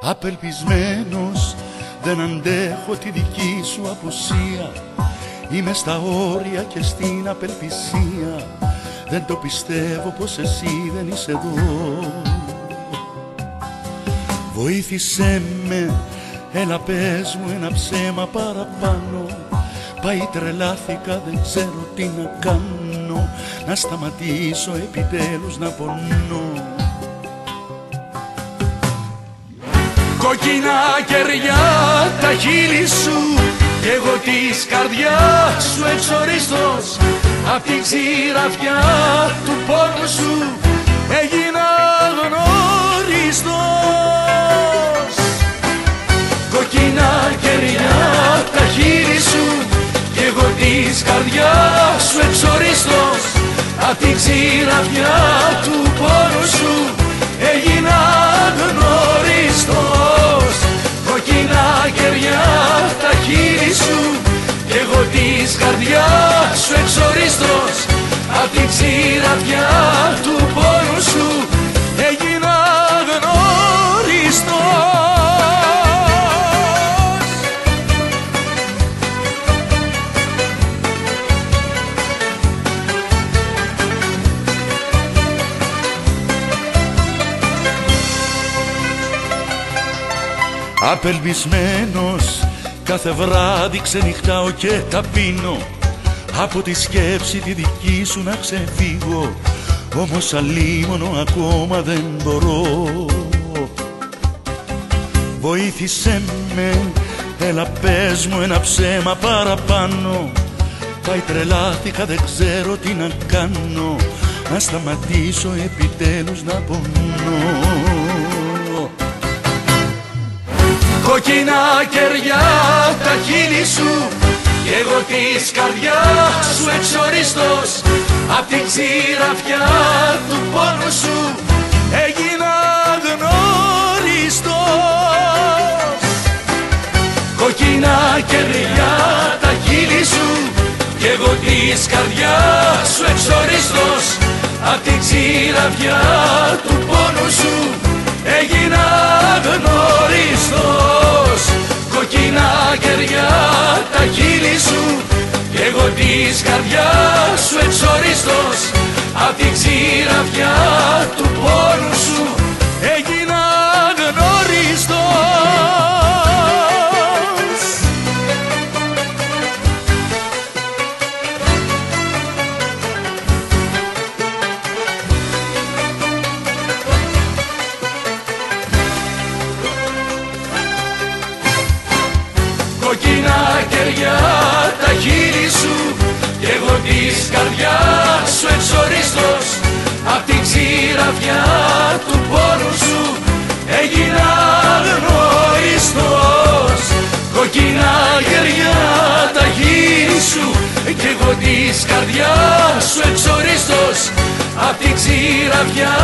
Απελπισμένος δεν αντέχω τη δική σου απουσία. Είμαι στα όρια και στην απελπισία. Δεν το πιστεύω πως εσύ δεν είσαι εδώ. Βοήθησέ με, έλα πες μου ένα ψέμα παραπάνω. Πάει τρελάθηκα, δεν ξέρω τι να κάνω. Να σταματήσω επιτέλους να πονώ Κόκκινα κεριά τα χείλη σου Κι εγώ της καρδιάς σου εξορίστος Απ' την ξηραφιά του πόνου σου Έγινα γνώριστος Κόκκινα κεριά τα χείλη σου Κι εγώ της καρδιάς σου εξορίστος Απ' την ξηραφιά του χείλη σου Κι εγώ της καρδιάς σου εξορίστος Απ' την ξηραφιά του πόνου σου Έγινα γνώριστος. Απελπισμένος κάθε βράδυ ξενυχτάω και τα πίνω Από τη σκέψη τη δική σου να ξεφύγω. Όμως αλίμονο ακόμα δεν μπορώ. Βοήθησέ με, έλα πες μου ένα ψέμα παραπάνω. Πάει τρελάθηκα δεν ξέρω τι να κάνω. Να σταματήσω επιτέλους να πονώ Κοκκινά κεριά τα χείλη σου Κι εγώ της καρδιάς σου εξορίστος Απ' την ξηραφιά του πόνου σου Έγινα γνώριστος. Κοκκινά κεριά τα χείλη σου Κι εγώ της καρδιάς σου εξορίστος Απ' την ξηραφιά του πόνου σου έγινα γνώριστος Κοκκινά κεριά τα χείλη σου κι εγώ της καρδιάς σου εξορίστος Απ' την ξηραφιά κεριά τα χείλη σου Κι εγώ της καρδιάς σου εξορίστος Απ' την ξηραφιά του πόνου σου έγινα γνώριστος Κοκκινά κεριά τα χείλη σου Κι εγώ της καρδιάς σου εξορίστος Απ' την ξηραφιά